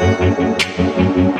Música